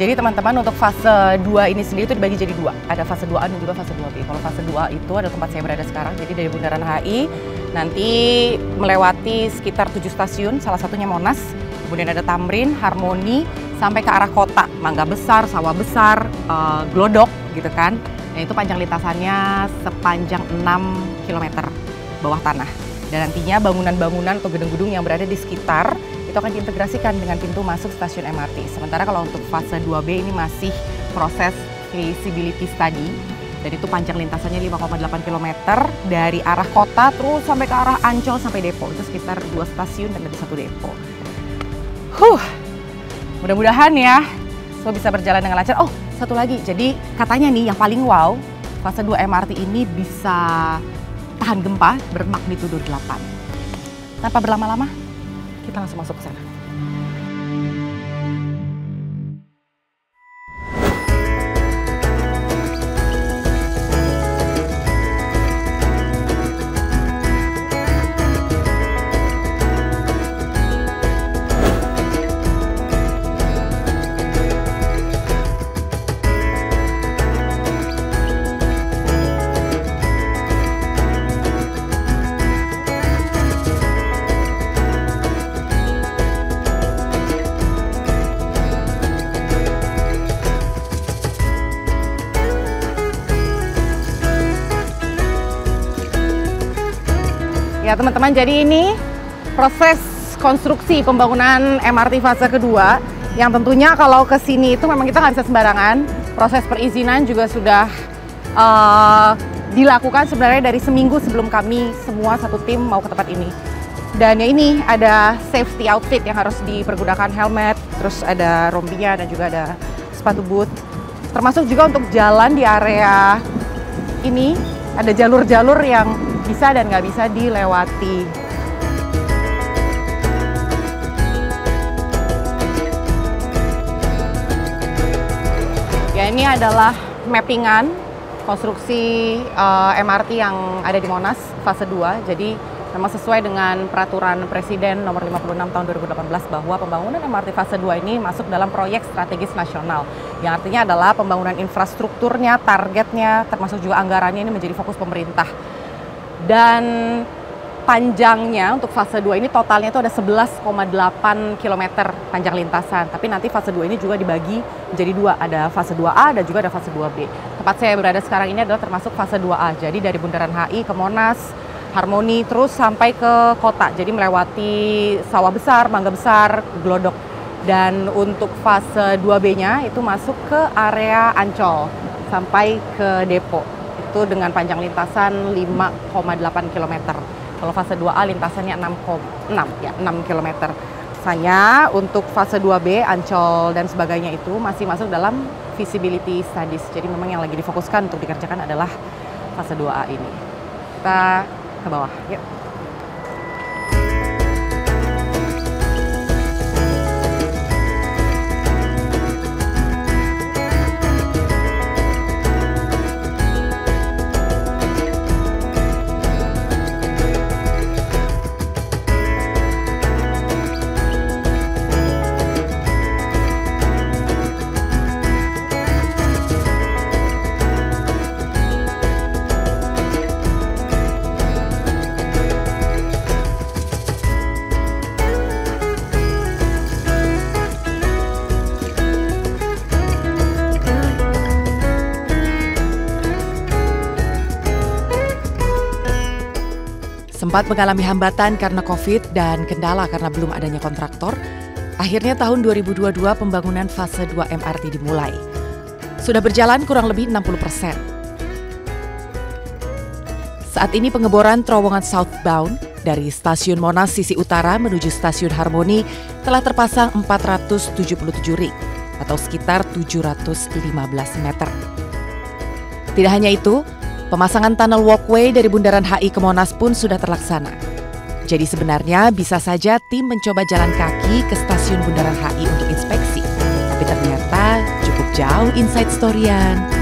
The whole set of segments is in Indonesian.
Jadi teman-teman untuk fase 2 ini sendiri itu dibagi jadi dua. Ada fase 2A dan juga fase 2B. Kalau fase 2 itu ada tempat saya berada sekarang, jadi dari Bundaran HI nanti melewati sekitar 7 stasiun, salah satunya Monas, kemudian ada Tamrin, Harmoni, sampai ke arah kota, Mangga Besar, Sawah Besar, uh, Glodok gitu kan. Nah itu panjang lintasannya sepanjang 6 km bawah tanah. Dan nantinya bangunan-bangunan atau gedung-gedung yang berada di sekitar itu akan diintegrasikan dengan pintu masuk stasiun MRT. Sementara kalau untuk fase 2B ini masih proses feasibility study dan itu panjang lintasannya 5,8 km dari arah kota terus sampai ke arah Ancol sampai Depo. Itu sekitar dua stasiun dan ada satu depo. Huh, mudah-mudahan ya so bisa berjalan dengan lancar. Oh, satu lagi. Jadi katanya nih yang paling wow, fase 2 MRT ini bisa tahan gempa bermagnitudo 8. Tanpa berlama-lama, kita langsung masuk ke sana. Ya teman-teman, jadi ini proses konstruksi pembangunan MRT fase kedua yang tentunya kalau ke sini itu memang kita nggak bisa sembarangan. Proses perizinan juga sudah uh, dilakukan sebenarnya dari seminggu sebelum kami semua satu tim mau ke tempat ini. Dan ya ini ada safety outfit yang harus dipergunakan helmet, terus ada rompinya dan juga ada sepatu boot. Termasuk juga untuk jalan di area ini ada jalur-jalur yang bisa dan nggak bisa dilewati. Ya ini adalah mappingan konstruksi uh, eh, MRT yang ada di Monas fase 2. Jadi memang sesuai dengan peraturan Presiden nomor 56 tahun 2018 bahwa pembangunan MRT fase 2 ini masuk dalam proyek strategis nasional. Yang artinya adalah pembangunan infrastrukturnya, targetnya, termasuk juga anggarannya ini menjadi fokus pemerintah dan panjangnya untuk fase 2 ini totalnya itu ada 11,8 km panjang lintasan. Tapi nanti fase 2 ini juga dibagi menjadi dua, ada fase 2A dan juga ada fase 2B. Tempat saya berada sekarang ini adalah termasuk fase 2A. Jadi dari Bundaran HI ke Monas, Harmoni terus sampai ke kota. Jadi melewati Sawah Besar, Mangga Besar, Glodok. Dan untuk fase 2B-nya itu masuk ke area Ancol sampai ke Depo itu dengan panjang lintasan 5,8 km. Kalau fase 2A lintasannya 6,6 ya, 6 km. Saya untuk fase 2B Ancol dan sebagainya itu masih masuk dalam feasibility studies. Jadi memang yang lagi difokuskan untuk dikerjakan adalah fase 2A ini. Kita ke bawah, yuk. Sempat mengalami hambatan karena COVID dan kendala karena belum adanya kontraktor, akhirnya tahun 2022 pembangunan fase 2 MRT dimulai. Sudah berjalan kurang lebih 60 persen. Saat ini pengeboran terowongan southbound dari stasiun Monas sisi utara menuju stasiun Harmoni telah terpasang 477 ring atau sekitar 715 meter. Tidak hanya itu, Pemasangan tunnel walkway dari Bundaran HI ke Monas pun sudah terlaksana. Jadi sebenarnya bisa saja tim mencoba jalan kaki ke stasiun Bundaran HI untuk inspeksi. Tapi ternyata cukup jauh inside storyan.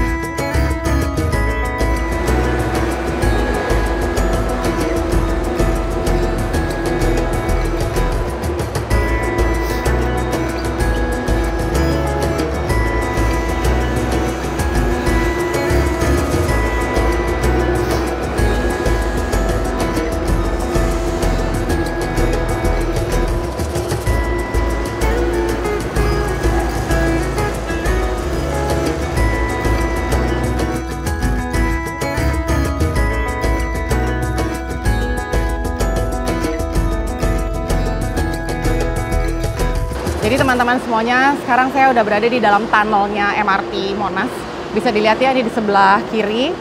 Jadi teman-teman semuanya, sekarang saya udah berada di dalam tunnelnya MRT Monas. Bisa dilihat ya, ini di sebelah kiri.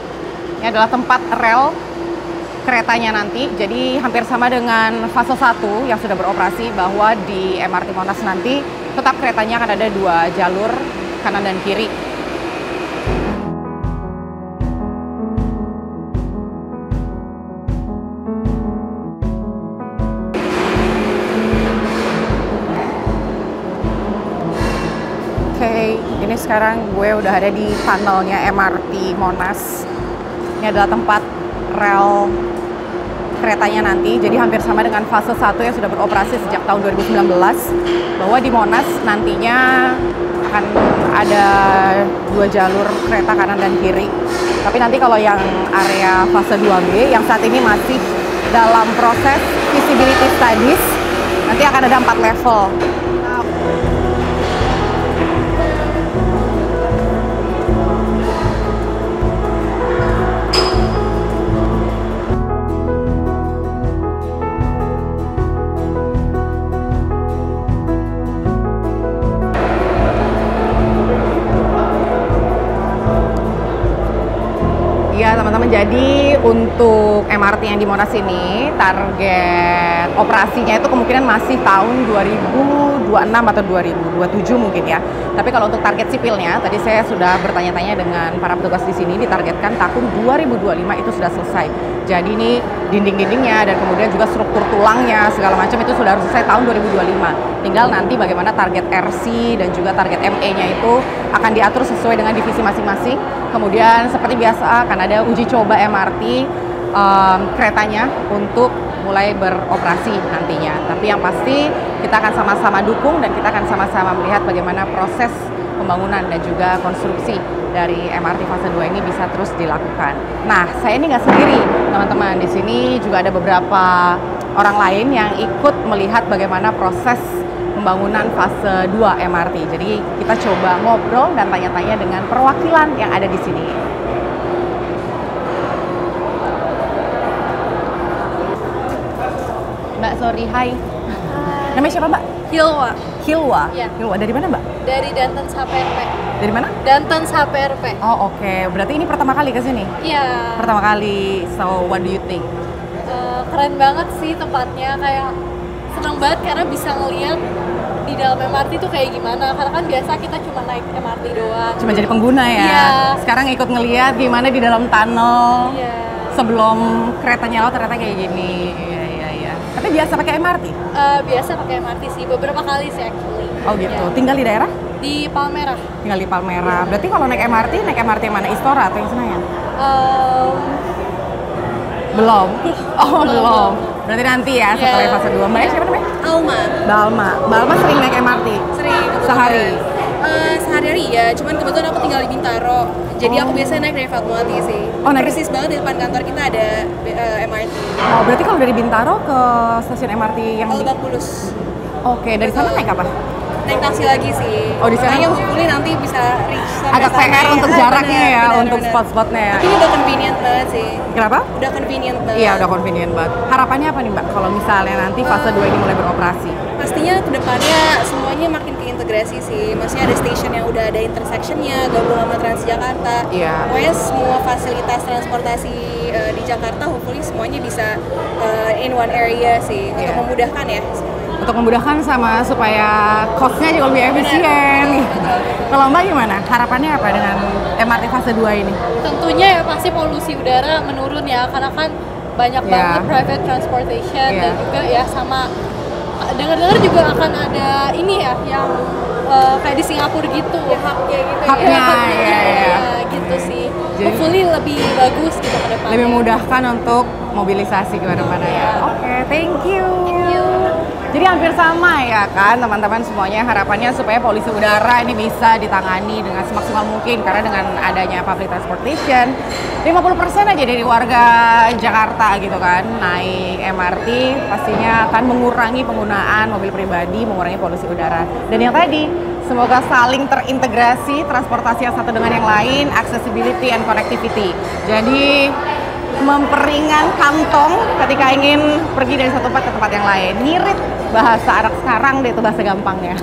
Ini adalah tempat rel keretanya nanti. Jadi hampir sama dengan fase 1 yang sudah beroperasi bahwa di MRT Monas nanti tetap keretanya akan ada dua jalur kanan dan kiri. Sekarang gue udah ada di tunnelnya MRT Monas. Ini adalah tempat rel keretanya nanti. Jadi hampir sama dengan fase 1 yang sudah beroperasi sejak tahun 2019. Bahwa di Monas nantinya akan ada dua jalur kereta kanan dan kiri. Tapi nanti kalau yang area fase 2B yang saat ini masih dalam proses visibility studies, nanti akan ada empat level. Iya teman-teman, jadi untuk MRT yang di Monas ini target operasinya itu kemungkinan masih tahun 2026 atau 2027 mungkin ya. Tapi kalau untuk target sipilnya, tadi saya sudah bertanya-tanya dengan para petugas di sini ditargetkan tahun 2025 itu sudah selesai. Jadi ini dinding-dindingnya dan kemudian juga struktur tulangnya segala macam itu sudah harus selesai tahun 2025. Tinggal nanti bagaimana target RC dan juga target ME-nya itu akan diatur sesuai dengan divisi masing-masing. Kemudian seperti biasa akan ada uji coba MRT um, keretanya untuk mulai beroperasi nantinya. Tapi yang pasti kita akan sama-sama dukung dan kita akan sama-sama melihat bagaimana proses pembangunan dan juga konstruksi dari MRT fase 2 ini bisa terus dilakukan. Nah, saya ini nggak sendiri, teman-teman. Di sini juga ada beberapa orang lain yang ikut melihat bagaimana proses pembangunan fase 2 MRT. Jadi kita coba ngobrol dan tanya-tanya dengan perwakilan yang ada di sini. Mbak, sorry, hai. Namanya siapa, Mbak? Hilwa Hilwa. Iya. Hilwa dari mana, Mbak? dari Danten HPRP. Dari mana? Danten HPRP. Oh, oke. Berarti ini pertama kali ke sini? Iya. Pertama kali. So, what do you think? Eh, keren banget sih tempatnya kayak seneng banget karena bisa ngeliat di dalam MRT tuh kayak gimana karena kan biasa kita cuma naik MRT doang Cuma jadi pengguna ya. Iya. Sekarang ikut ngeliat gimana di dalam tunnel. Iya. Sebelum keretanya laut ternyata kayak gini. Tapi biasa pakai MRT? Eh, biasa pakai MRT sih beberapa kali sih actually Oh gitu. Iya. Tinggal di daerah? di Palmerah Tinggal di Palmera. Berarti kalau naik MRT, naik MRT yang mana? Istora atau yang Senayan? Em, Belum. Oh, Belum. belum. Berarti nanti ya setelah Iya. fase 2. Mbak siapa namanya? Alma Balma. Balma sering naik MRT? sering. Sehari? Eh, sehari-hari ya cuman kebetulan aku tinggal di Bintaro jadi Oh. aku biasanya naik dari Fatmawati sih Oh, naik- persis banget di depan kantor kita ada eh, MRT Oh, berarti kalau dari Bintaro ke stasiun MRT yang di... Lebak Bulus Oke, dari sana naik apa? naik taksi lagi sih Oh, di sana? Makanya hopefully nanti bisa reach Agak PR ya. untuk Ah, jaraknya ya, benar, untuk spot-spotnya ya. tapi udah convenient banget sih Kenapa? udah convenient banget Iya, udah convenient banget. Harapannya apa nih Mbak kalau misalnya nanti fase 2 ini mulai beroperasi? pastinya ke depannya semuanya makin keintegrasi sih maksudnya ada station yang udah ada intersectionnya gabung sama Transjakarta Iya. pokoknya semua fasilitas transportasi eh, di Jakarta hopefully semuanya bisa eh, in one area sih Iya. untuk memudahkan ya. Untuk memudahkan sama supaya cost-nya juga lebih efisien. Kalau Mbak gimana? Harapannya apa dengan MRT fase 2 ini? tentunya ya pasti polusi udara menurun ya karena kan banyak Iya. banget private transportation Iya. dan juga ya sama dengar-dengar juga akan ada ini ya yang eh, kayak di Singapura gitu Ya, hubnya gitu ya. Hubnya, hubnya, iya, iya. ya, gitu sih Jadi- hopefully lebih bagus gitu ke depannya Lebih memudahkan untuk mobilisasi ke mana-mana ya. Oke, thank you. Jadi hampir sama ya kan teman-teman semuanya harapannya supaya polusi udara ini bisa ditangani dengan semaksimal mungkin karena dengan adanya public transportation 50% aja dari warga Jakarta gitu kan naik MRT pastinya akan mengurangi penggunaan mobil pribadi, mengurangi polusi udara. Dan yang tadi semoga saling terintegrasi transportasi yang satu dengan yang lain, accessibility and connectivity. Jadi memperingan kantong ketika ingin pergi dari satu tempat ke tempat yang lain. Ngirit bahasa anak sekarang deh itu bahasa gampangnya.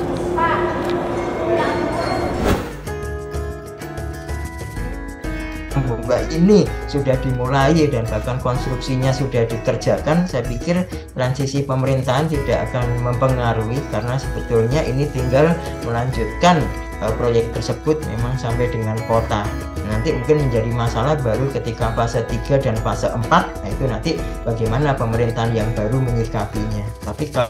Mbak ini sudah dimulai dan bahkan konstruksinya sudah dikerjakan, saya pikir transisi pemerintahan tidak akan mempengaruhi karena sebetulnya ini tinggal melanjutkan uh, proyek tersebut memang sampai dengan kota. Nanti mungkin menjadi masalah baru ketika fase 3 dan fase 4, nah itu nanti bagaimana pemerintahan yang baru menyikapinya. Tapi kalau